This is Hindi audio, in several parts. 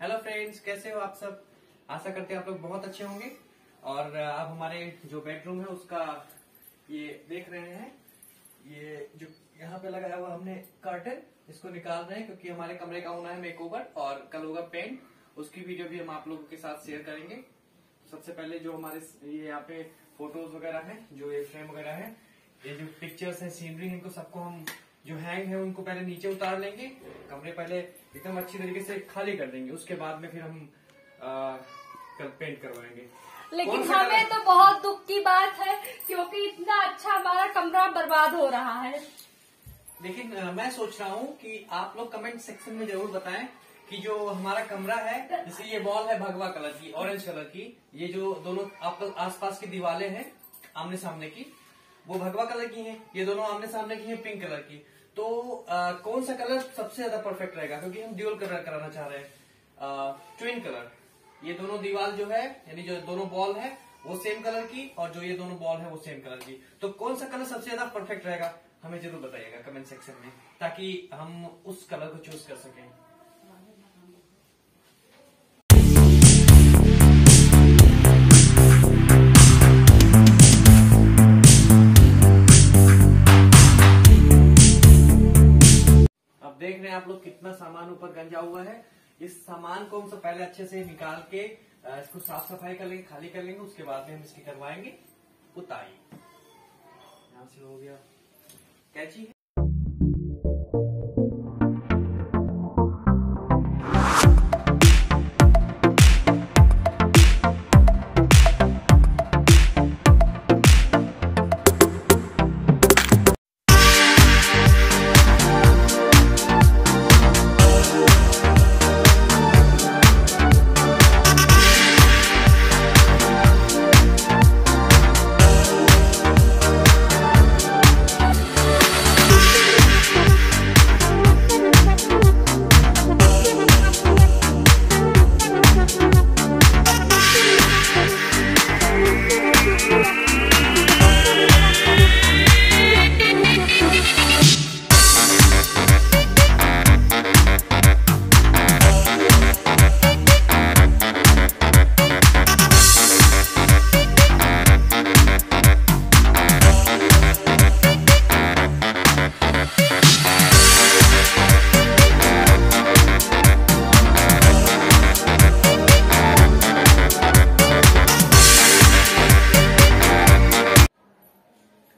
हेलो फ्रेंड्स कैसे हो आप सब? आशा करते हैं आप लोग बहुत अच्छे होंगे। और आप हमारे जो बेडरूम है उसका ये देख रहे हैं। ये जो यहाँ पे लगाया हुआ हमने कर्टन इसको निकाल रहे हैं क्योंकि हमारे कमरे का होना है मेकओवर और कल होगा पेंट उसकी वीडियो भी हम आप लोगों के साथ शेयर करेंगे। सबसे पहले जो हमारे ये यहाँ पे फ़ोटोज़ वगैरह है, जो ये फ्रेम वगैरह है, ये जो पिक्चर्स है सीनरी इनको सबको हम जो हैंग है उनको पहले नीचे उतार लेंगे कमरे पहले एकदम अच्छी तरीके से खाली कर देंगे। उसके बाद में फिर हम आ, कल पेंट करवाएँगे। लेकिन हमें तो बहुत दुख की बात है क्योंकि इतना अच्छा हमारा कमरा बर्बाद हो रहा है। लेकिन मैं सोच रहा हूँ कि आप लोग कमेंट सेक्शन में ज़रूर बताएँ कि जो हमारा कमरा है जैसे ये वॉल है भगवा कलर की ऑरेंज कलर की ये जो दोनों आप लोग आसपास की दीवारें हैं आमने सामने की वो भगवा कलर की हैं ये दोनों आमने सामने की हैं पिंक कलर की। तो आ, कौन सा कलर सबसे ज़्यादा परफेक्ट रहेगा? क्योंकि हम ड्यूअल कलर कराना चाह रहे हैं। ट्विन कलर ये दोनों दीवार जो है यानी जो दोनों बॉल है वो सेम कलर की और जो ये दोनों बॉल है वो सेम कलर की। तो कौन सा कलर सबसे ज़्यादा परफेक्ट रहेगा? हमें ज़रूर बताइएगा कमेंट सेक्शन में ताकि हम उस कलर को चूज़ कर सकें। देख रहे हैं आप लोग कितना सामान ऊपर गंजा हुआ है। इस सामान को हम सब पहले अच्छे से निकाल के इसको साफ़ सफ़ाई कर लेंगे, खाली कर लेंगे, उसके बाद में हम इसकी करवाएँगे। उताई यहाँ से हो गया। कैची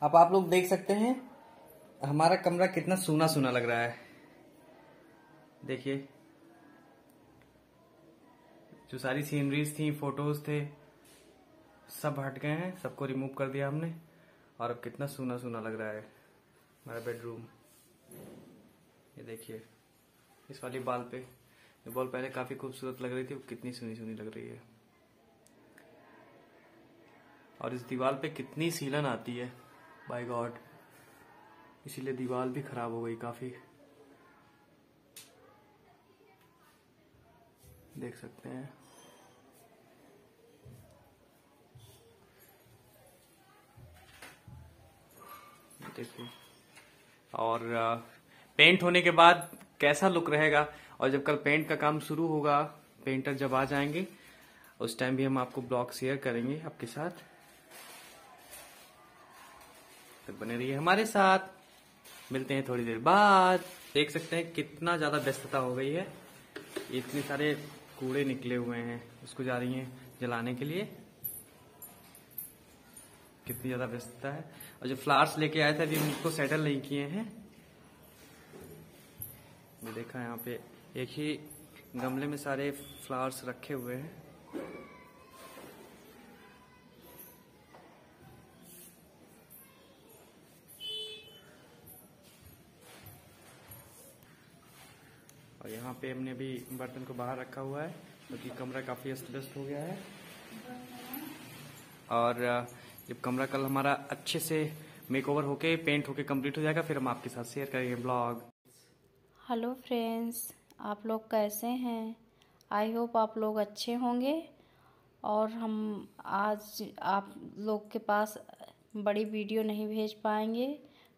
अब आप लोग देख सकते हैं, हमारा कमरा कितना सूना सूना लग रहा है। देखिए, जो सारी सीनरीज थी फ़ोटोज़ थे, सब हट गए हैं, सबको रिमूव कर दिया हमने, और अब कितना सूना सूना लग रहा है हमारा बेडरूम ये देखिए, इस वाली बाल पे, ये बॉल पहले काफ़ी खूबसूरत लग रही थी कितनी सुनी सुनी लग रही है। और इस दीवार पे कितनी सीलन आती है। बाय गॉड इसीलिए दीवार भी खराब हो गई काफ़ी। देख सकते हैं। देखिए। और पेंट होने के बाद कैसा लुक रहेगा? और जब कल पेंट का काम शुरू होगा पेंटर जब आ जाएँगे, उस टाइम भी हम आपको ब्लॉग शेयर करेंगे आपके साथ। तो बने रहिए। हमारे साथ मिलते हैं थोड़ी देर बाद। देख सकते हैं कितना ज़्यादा व्यस्तता हो गई है। इतने सारे कूड़े निकले हुए हैं उसको जा रही हैं जलाने के लिए। कितनी ज़्यादा व्यस्तता है। और जो फ्लावर्स लेके आए थे, अभी उनको सेटल नहीं किए हैं। ये देखा यहाँ पे, एक ही गमले में सारे फ्लावर्स रखे हुए हैं। यहाँ पे हमने अभी बर्तन को बाहर रखा हुआ है, क्योंकि तो कमरा काफ़ी अस्त व्यस्त हो गया है। और जब कमरा कल हमारा अच्छे से मेकओवर होके पेंट होके कंप्लीट हो जाएगा, फिर हम आपके साथ शेयर करेंगे ब्लॉग हेलो फ्रेंड्स आप लोग कैसे हैं? आई होप आप लोग अच्छे होंगे, और हम आज आप लोग के पास बड़ी वीडियो नहीं भेज पाएँगे,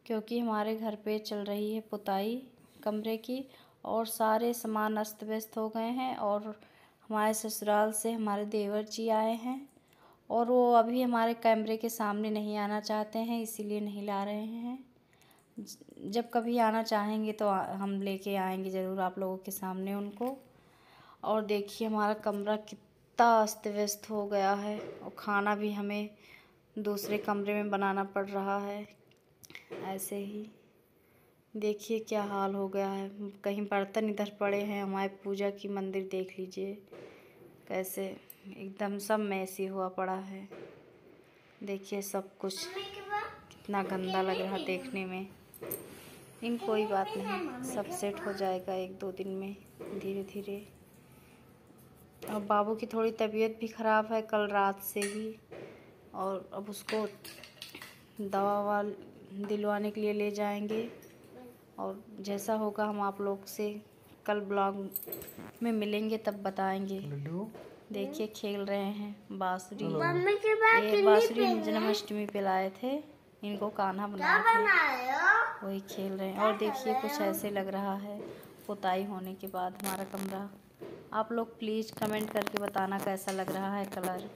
क्योंकि हमारे घर पे चल रही है पुताई कमरे की और सारे सामान अस्त व्यस्त हो गए हैं और हमारे ससुराल से हमारे देवर जी आए हैं और वो अभी हमारे कैमरे के सामने नहीं आना चाहते हैं, इसीलिए नहीं ला रहे हैं। जब कभी आना चाहेंगे तो हम लेके आएँगे ज़रूर आप लोगों के सामने उनको। और देखिए हमारा कमरा कितना अस्त व्यस्त हो गया है और खाना भी हमें दूसरे कमरे में बनाना पड़ रहा है, ऐसे ही। देखिए क्या हाल हो गया है। कहीं बर्तन इधर पड़े हैं, हमारे पूजा की मंदिर देख लीजिए। कैसे एकदम सब मैसी हुआ पड़ा है। देखिए सब कुछ कितना गंदा लग रहा देखने में। इन कोई बात नहीं, सब सेट हो जाएगा एक दो दिन में धीरे धीरे और बाबू की थोड़ी तबीयत भी ख़राब है कल रात से ही। और अब उसको दवा ववा दिलवाने के लिए ले जाएँगे। और जैसा होगा हम आप लोग से कल ब्लॉग में मिलेंगे तब बताएँगे। देखिए खेल रहे हैं। बांसुरी। ये बांसुरी जन्माष्टमी पे लाए थे। इनको कान्हा बनाए थे वही खेल रहे हैं। और देखिए कुछ ऐसे लग रहा है पुताई होने के बाद हमारा कमरा। आप लोग प्लीज़ कमेंट करके बताना कैसा लग रहा है कलर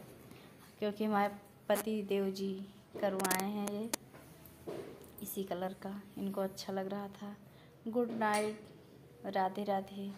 क्योंकि हमारे पति देव जी करवाए हैं ये। इसी कलर का। इनको अच्छा लग रहा था। Good night Radhe Radhe